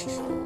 其实。